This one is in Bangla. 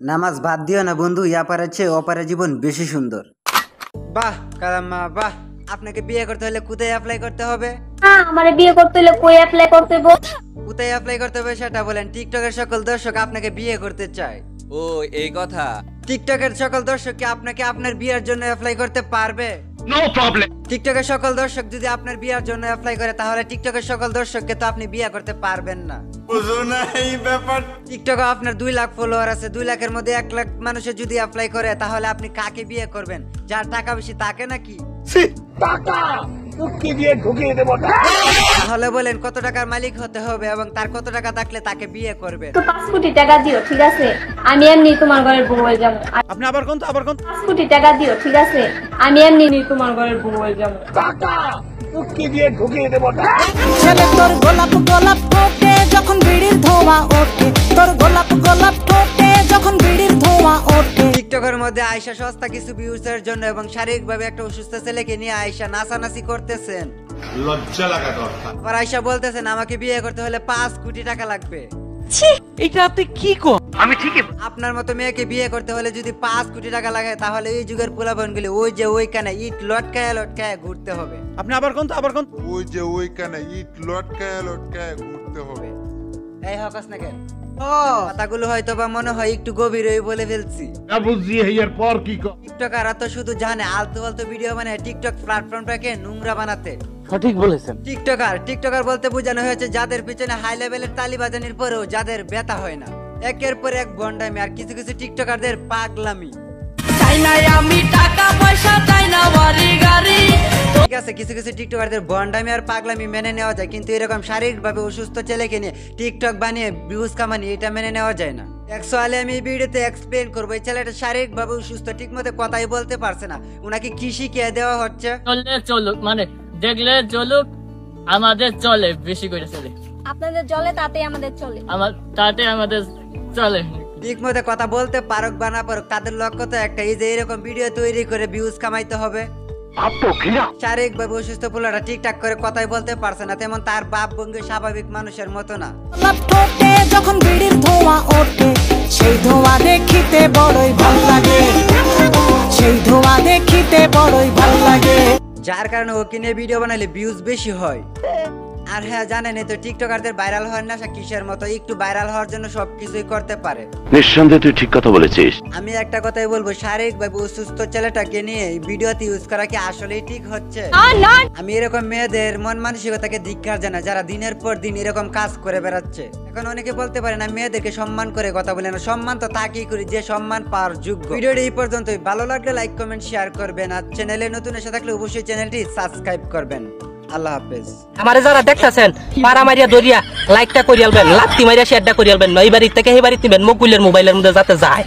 নামাজ বাদ দিও না বন্ধু ইয়াপারের চেয়ে অপারের জীবন বেশি সুন্দর। বাহ কালাম্মা বাহ। আপনাকে বিয়ে করতে হলে কোথায় অ্যাপ্লাই করতে হবে? হ্যাঁ আমারে বিয়ে করতে হলে কই অ্যাপ্লাই করতে হবে কোথায় অ্যাপ্লাই করতে হবে সেটা বলেন। টিকটকের সকল দর্শক আপনাকে বিয়ে করতে চায়। ও এই কথা। টিকটকের সকল দর্শক কি আপনাকে আপনার বিয়ের জন্য অ্যাপ্লাই করতে পারবে? নো প্রবলেম টিকটকের সকল দর্শক যদি আপনার বিয়ার জন্য অ্যাপ্লাই করে তাহলে টিকটকের সকল দর্শককে তো আপনি বিয়ে করতে পারবেন না। বুঝো না এই ব্যাপার। টিকটকে আপনার দুই লাখ ফলোয়ার আছে দুই লাখের মধ্যে এক লাখ মানুষের যদি অ্যাপ্লাই করে তাহলে আপনি কাকে বিয়ে করবেন? যার টাকা বেশি তাকে নাকি? তাহলে বলেন কত টাকার মালিক হতে হবে এবং তার কত টাকা থাকলে তাকে বিয়ে করবে তো পাঁচ কোটি টাকা দিও ঠিক আছে? আমি এমনি তোমার ঘরের বউ হয়ে যাব। আর আপনি আবার কোন তো আবার কোন পাঁচ কোটি টাকা দিও ঠিক আছে? আমি এমনি তোমার ঘরের বউ হয়ে যাব। ছেলে তোর গোলাপ টিকটকের মধ্যে আয়সা সস্তা কিছু ভিউসের জন্য এবং শারীরিকভাবে একটা অসুস্থ ছেলেকে নিয়ে আয়সা নাচানাচি করতেছেন। লজ্জা লাগা দরকার আবার আয়সা বলতেছেন আমাকে বিয়ে করতে হলে পাঁচ কোটি টাকা লাগবে। এটা আপনি কি কর আপনার মতো মেয়েকে বিয়ে করতে হলে যদি পাঁচ কোটি টাকা লাগে তাহলে এই যুগের পোলাপনগুলি ওই যে ওইখানে ইট লটকায় লটকায় ঘুরতে হবে। আপনি আবার কোন তো আবার কোন ওই যে ওইখানে ইট লটকায় লটকায় ঘুরতে হবে। এই হকাস না কেন? ও। কথাগুলো হয়তো বা মনে হয় একটু গভীরই বলে ফেলছি। বুঝছি এর পর কি টিকটকাররা তো শুধু জানে আলতু ভিডিও মানে টিকটক প্ল্যাটফর্মটাকে নোংরা বানাতে। সঠিক বলেছেন। টিকটকার টিকটকার বলতে বোঝানো হয়েছে যাদের পিছনে হাই লেভেলের তালি বাজানির পরেও যাদের ব্যথা হয় না। একের পর এক বন্ডামি আর কিছু কিছু টিকটকারদের পাগলামি। চাই না আমি টাকা পয়সা চাই না বাড়ি গাড়ি? আছে কিছু কিছু টিকটকারদের বন্ডামি আর পাগলামি মেনে নেওয়া যায় কিন্তু এরকম শারীরিকভাবে অসুস্থ ছেলেকে নিয়ে টিকটক বানিয়ে ভিউজ কামানি এটা মেনে নেওয়া যায় না। অ্যাকচুয়ালি আমি এই ভিডিওতে এক্সপ্লেন করব এই ছেলেটা শারীরিকভাবে অসুস্থ ঠিক মতো কথাই বলতে পারছে না। ওনাকে কি শিখিয়ে দেওয়া হচ্ছে? চললে চলুক মানে দেখলে চলুক আমাদের চলে বেশি করে চলে। আপনাদের চলে তাতে আমাদের চলে। আমার তাতে আমাদের চলে। ঠিক মতো কথা বলতে পারুক বা না পারুক তাদের লক্ষ্য তো একটা এই যে এরকম ভিডিও তৈরি করে ভিউজ কামাইতে হবে। শারীরিকভাবে অসুস্থ পোলাটা ঠিকঠাক করে কথাই বলতে পারছে না তেমন তার বাপ স্বাভাবিক মানুষের মতো না। যখন বিড়ির ধোঁয়া ওঠে সেই ধোঁয়া দেখিতে বড়ই ভালো লাগে। সেই ধোঁয়া দেখিতে বড়ই ভালো লাগে। যার কারণে ওকে নিয়ে ভিডিও বানালে ভিউজ বেশি হয়। আর হ্যাঁ জানেন তো টিকটকারদের ভাইরাল হওয়ার নেশা কিসের মতো? একটু ভাইরাল হওয়ার জন্য সবকিছুই করতে পারে। নিঃসন্দেহে তুই ঠিক কথা বলেছিস। আমি একটা কথাই বলব শারীরিকভাবে অসুস্থ ছেলেটাকে নিয়ে এই ভিডিওতে ইউজ করা কি আসলেই ঠিক হচ্ছে? আমি এরকম মেয়েদের মন মানসিকতাকে ধিক্কার জানা যারা দিনের পর দিন এরকম কাজ করে বেড়াচ্ছে। এখন অনেকে বলতে পারে না মেয়েদেরকে সম্মান করে কথা বলে না। সম্মান তো তাকেই করি যে সম্মান পাওয়ার যোগ্য। ভিডিওটি এই পর্যন্তই। ভালো লাগলে লাইক কমেন্ট শেয়ার করবেন। আর চ্যানেলে নতুন এসে থাকলে অবশ্যই চ্যানেলটি সাবস্ক্রাইব করবেন। আল্লাহ হাফেজ। আমারে যারা দেখতেছেন, পাড়া মারিয়া দরিয়া লাইকটা করিয়ালবেন লাত্তি মারিয়া শেয়ারটা করিয়ালবেন নই বাড়ির থেকে এই বাড়িতে নিবেন, মকুলের মোবাইলের মধ্যে যাতে যায়।